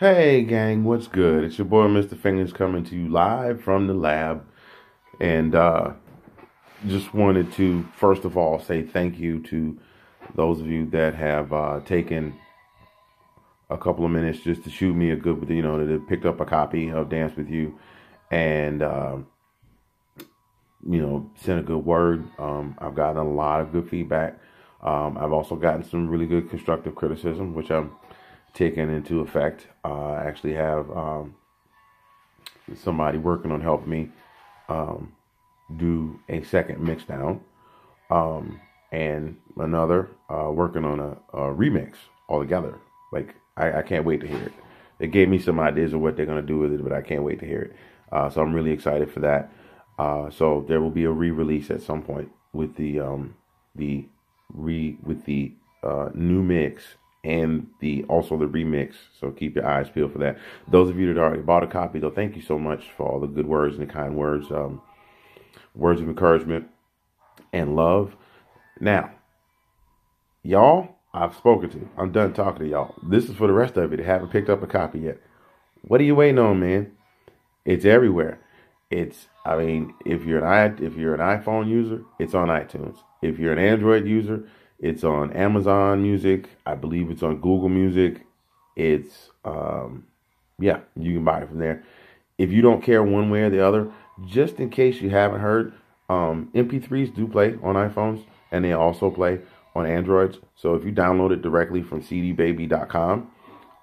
Hey, gang, what's good? It's your boy, Mr. Fingers, coming to you live from the lab. And uh, just wanted to, first of all, say thank you to those of you that have uh, taken a couple of minutes just to shoot me a good, you know, to pick up a copy of Dance with You and, uh, you know, send a good word. Um, I've gotten a lot of good feedback. Um, I've also gotten some really good constructive criticism, which I'm taken into effect. Uh, I actually have um, somebody working on helping me um, do a second mix down, um, and another uh, working on a, a, remix altogether. Like I, I, can't wait to hear it. They gave me some ideas of what they're gonna do with it, but I can't wait to hear it. Uh, so I'm really excited for that. Uh, so there will be a re-release at some point with the um, the re with the uh, new mix and the also the remix. So keep your eyes peeled for that. Those of you that already bought a copy, though, thank you so much for all the good words and the kind words, um, words of encouragement and love. Now, y'all, I've spoken to. I'm done talking to y'all. This is for the rest of you that haven't picked up a copy yet. What are you waiting on, man? It's everywhere. It's I mean, if you're an i if you're an iPhone user, it's on iTunes. If you're an Android user, it's on Amazon Music. I believe it's on Google Music. It's um, yeah, you can buy it from there. If you don't care one way or the other, just in case you haven't heard, um, MP3s do play on iPhones and they also play on Androids. So if you download it directly from cdbaby.com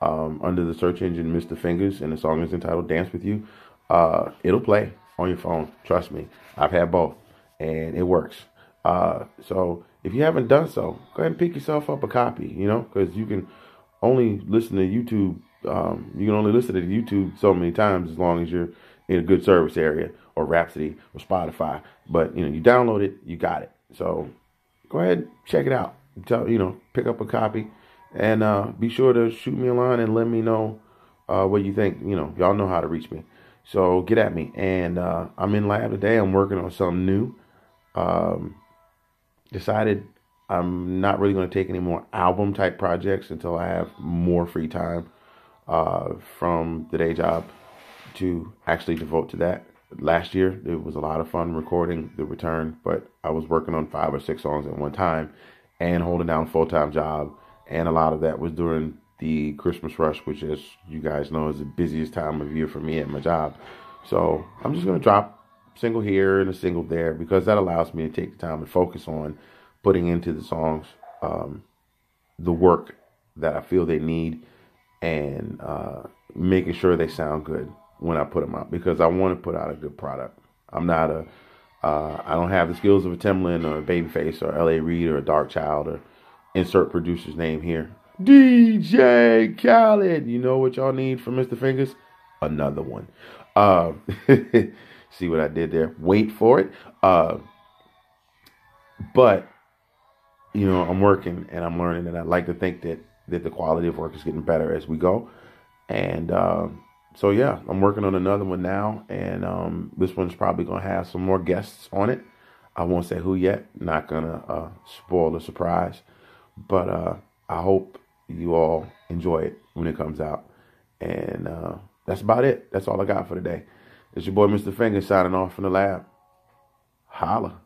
um, under the search engine Mr. Fingers and the song is entitled Dance With You, uh, it'll play on your phone. Trust me, I've had both and it works. Uh, so if you haven't done so, go ahead and pick yourself up a copy, you know, because you can only listen to YouTube. Um, you can only listen to YouTube so many times as long as you're in a good service area or Rhapsody or Spotify. But, you know, you download it, you got it. So go ahead, check it out. Tell, you know, pick up a copy and uh, be sure to shoot me a line and let me know uh, what you think. You know, y'all know how to reach me. So get at me. And uh, I'm in lab today. I'm working on something new. Um, decided I'm not really going to take any more album type projects until I have more free time uh, from the day job to actually devote to that. Last year, it was a lot of fun recording the return, but I was working on five or six songs at one time and holding down a full time job. And a lot of that was during the Christmas rush, which, as you guys know, is the busiest time of year for me at my job. So I'm just going to drop single here and a single there because that allows me to take the time and focus on putting into the songs um, the work that I feel they need and uh, making sure they sound good when I put them out because I want to put out a good product. I'm not a uh, I don't have the skills of a Timbaland or a Babyface or L.A. Reid or a Darkchild or insert producer's name here. DJ Khaled. You know what y'all need from Mr. Fingers? Another one. Uh, See what I did there? Wait for it. Uh, but you know, I'm working and I'm learning, and I like to think that that the quality of work is getting better as we go. And uh, so yeah, I'm working on another one now, and um, this one's probably gonna have some more guests on it. I won't say who yet. Not gonna uh, spoil the surprise, but uh, I hope you all enjoy it when it comes out. And uh, that's about it. That's all I got for today. It's your boy, Mr. Finger, signing off from the lab. Holla.